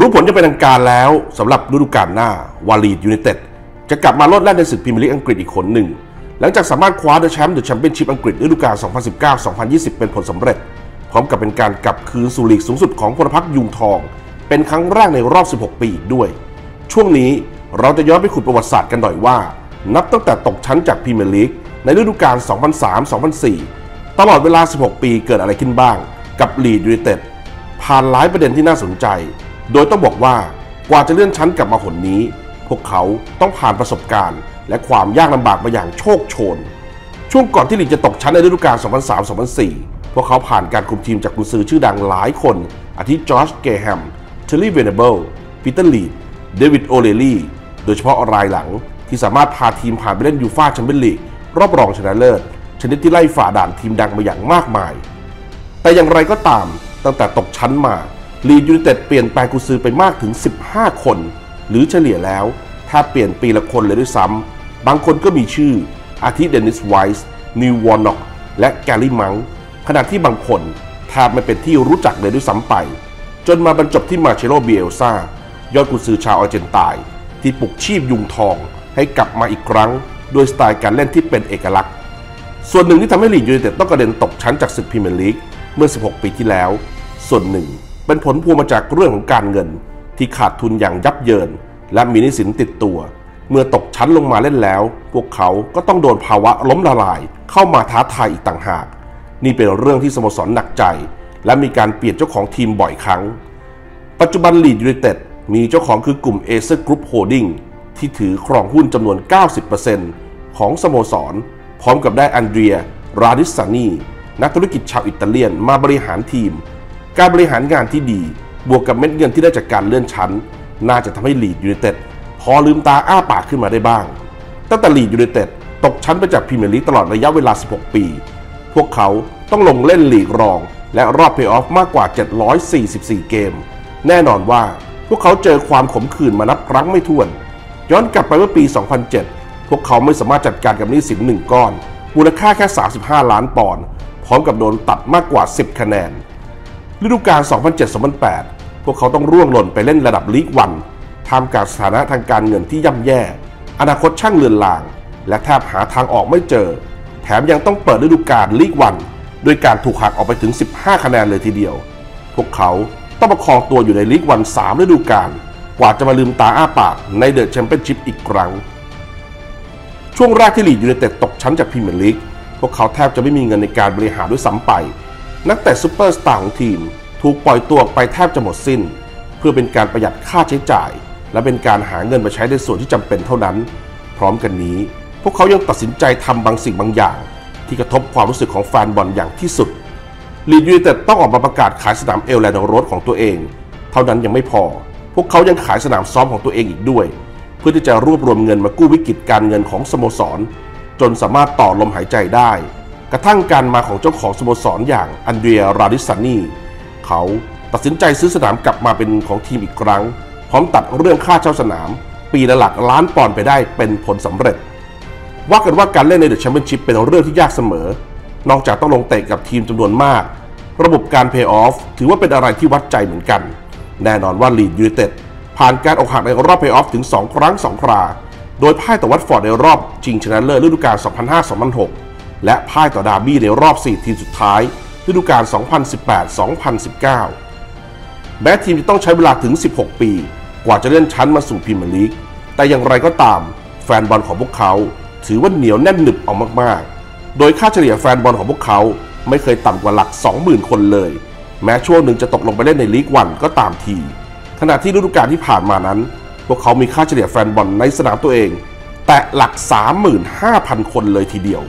รู้ผลจะเป็นทางการแล้วสำหรับฤดูกาลหน้าว่าลีดส์ยูไนเต็ดจะกลับมาโลดแล่นในศึกพรีเมียร์ลีกอังกฤษอีกหนหนึ่ง หลังจากสามารถคว้าเดอะแชมป์เดอะแชมเปี้ยนชิพอังกฤษฤดูกาล 2019-2020 เป็นผลสำเร็จ พร้อมกับเป็นการกลับคืนสู่ลีกสูงสุดของพลพรรคยุงทอง เป็นครั้งแรกในรอบ 16 ปีอีกด้วย ช่วงนี้เราจะย้อนไปขุดประวัติศาสตร์กันหน่อยว่า นับตั้งแต่ตกชั้นจากพรีเมียร์ลีกในฤดูกาล 2003-2004 ตลอดเวลา 16 ปีเกิดอะไรขึ้นบ้าง กับลีดส์ยูไนเต็ดผ่านหลายประเด็นที่น่าสนใจ โดยต้องบอกว่ากว่าจะเลื่อนชั้นกลับมาหนนี้ พวกเขาต้องผ่านประสบการณ์ และความยากลำบากมาอย่างโชกโชน ช่วงก่อนที่ลีดส์จะตกชั้นในฤดูกาล 2003-2004 พวกเขาผ่านการคุมทีมจากกุนซือชื่อดังหลายคน อาทิจอร์จเกรแฮมเทอร์รี่เวนาเบิลส์ ปีเตอร์ รีดเดวิดโอเลียรี่โดยเฉพาะรายหลังที่สามารถพาทีมผ่านไปเล่นยูฟ่าแชมเปี้ยนลีกรอบรองชนะเลิศชนิดที่ไล่ฝ่าด่านทีมดังมาอย่างมากมาย แต่อย่างไรก็ตามตั้งแต่ตกชั้นมา ลีดส์ยูไนเต็ดเปลี่ยนแปลงกุนซือไปมากถึง 15 คน หรือเฉลี่ยแล้ว ถ้าเปลี่ยนปีละคนเลยด้วยซ้ำ บางคนก็มีชื่อ อาทิเดนนิสไวส์นีล วอร์น็อกและแกรี่มังค์ขณะที่บางคนแทบไม่เป็นที่รู้จักเลยด้วยซ้ำไป จนมาบรรจบที่มาร์เซโล่ บิเอลซ่ายอดกุนซือชาวอาร์เจนไตน์ ที่ปลุกชีพยุงทองให้กลับมาอีกครั้ง โดยสไตล์การเล่นที่เป็นเอกลักษณ์ ส่วนหนึ่งที่ทำให้ลีดยูไนเต็ดต้องกระเด็นตกชั้นจากศึกพรีเมียร์ลีกเมื่อ 16 ปีที่แล้ว ส่วนหนึ่ง เป็นผลพวงมาจากเรื่องของการเงิน ที่ขาดทุนอย่างยับเยิน และมีนี้สินติดตัว เมื่อตกชั้นลงมาเล่นแล้ว พวกเขาก็ต้องโดนภาวะล้มละลาย เข้ามาท้าทายอีกต่างหาก นี่เป็นเรื่องที่สโมสรหนักใจ และมีการเปลี่ยนเจ้าของทีมบ่อยครั้ง ปัจจุบันลีดส์ยูไนเต็ดมีเจ้าของคือกลุ่ม Aser Group Holding ที่ถือครองหุ้นจำนวน 90%ของสโมสร พร้อมกับได้อันเดรีย ราดิสซานี นักธุรกิจชาวอิตาเลียนมาบริหารทีม การบริหารงานที่ดี บวกกับเม็ดเงินที่ได้จากการเลื่อนชั้น น่าจะทำให้ลีดส์ยูไนเต็ดพอลืมตาอ้าปากขึ้นมาได้บ้าง ตั้งแต่ลีดส์ยูไนเต็ดตกชั้นไปจากพรีเมียร์ลีกตลอดระยะเวลา 16 ปี พวกเขาต้องลงเล่นลีกรอง และรอบเพลย์ออฟมากกว่า 744 เกม แน่นอนว่าพวกเขาเจอความขมขื่นมานับครั้งไม่ถ้วน ย้อนกลับไปเมื่อปี 2007 พวกเขาไม่สามารถจัดการกับหนี้สินหนึ่งก้อน มูลค่าแค่ 35 ล้านปอนด์พร้อมกับโดนตัดมากกว่า 10 คะแนน ฤดูกาล 2007-2008 พวกเขาต้องร่วงหล่นไปเล่นระดับลีกวันท่ามกางสถานะทางการเงินที่ย่ำแย่ อนาคตช่างเลือนลาง และแทบหาทางออกไม่เจอ แถมยังต้องเปิดฤดูกาลลีกวันด้วยการถูกหักออกไปถึง 15 คะแนนเลยทีเดียว พวกเขาต้องประคองตัวอยู่ในลีกวัน 3 ฤดูกาล กว่าจะมาลืมตาอ้าปากในเดอะแชมเปี้ยนชิพอีกครั้ง ช่วงแรกที่ลีดส์ยูไนเต็ดตกชั้นจากพรีเมียร์ลีก พวกเขาแทบจะไม่มีเงินในการบริหารด้วยซ้ำไป นักเตะซูเปอร์สตาร์ของทีม ถูกปล่อยตัวไปแทบจะหมดสิ้น เพื่อเป็นการประหยัดค่าใช้จ่าย และเป็นการหาเงินมาใช้ในส่วนที่จำเป็นเท่านั้น พร้อมกันนี้ พวกเขายังตัดสินใจทำบางสิ่งบางอย่าง ที่กระทบความรู้สึกของแฟนบอลอย่างที่สุดลีดส์ยูไนเต็ดต้องออกมาประกาศขายสนามเอลแลนด์โรดของตัวเอง เท่านั้นยังไม่พอ พวกเขายังขายสนามซ้อมของตัวเองอีกด้วย เพื่อที่จะรวบรวมเงินมากู้วิกฤตการเงินของสโมสร จนสามารถต่อลมหายใจได้ กระทั่งการมาของเจ้าของสโมสรอย่างอันเดรียราดิสซานีเขาตัดสินใจซื้อสนามกลับมาเป็นของทีมอีกครั้ง พร้อมตัดเรื่องค่าเช่าสนาม ปีละหลักล้านปอนด์ไปได้เป็นผลสำเร็จ ว่ากันว่าการเล่นในเดอะแชมเปี้ยนชิพเป็นเรื่องที่ยากเสมอ นอกจากต้องลงเตะกับทีมจำนวนมาก ระบบการเพย์ออฟถือว่าเป็นอะไรที่วัดใจเหมือนกัน แน่นอนว่าลีดส์ยูไนเต็ดผ่านการอกหักในรอบเพย์ออฟถึง 2 ครั้ง 2 ครา โดยพ่ายต่อวัตฟอร์ดในรอบชิงชนะเลิศฤดูกาล 2005-2006 และพ่ายต่อดาร์บี้ในรอบ 4 ทีมสุดท้ายฤดูกาล 2018-2019 แม้ทีมจะต้องใช้เวลาถึง 16 ปี กว่าจะเลื่อนชั้นมาสู่พรีเมียร์ลีก แต่อย่างไรก็ตาม แฟนบอลของพวกเขา ถือว่าเหนียวแน่นหนึบเอามากๆ โดยค่าเฉลี่ยแฟนบอลของพวกเขาไม่เคยต่ำกว่าหลัก 20,000 คนเลย แม้ช่วงหนึ่งจะตกลงไปเล่นในลีกวันก็ตามที ขณะที่ฤดูกาลที่ผ่านมานั้น พวกเขามีค่าเฉลี่ยแฟนบอลในสนามตัวเอง แตะหลัก 35,000 คนเลยทีเดียว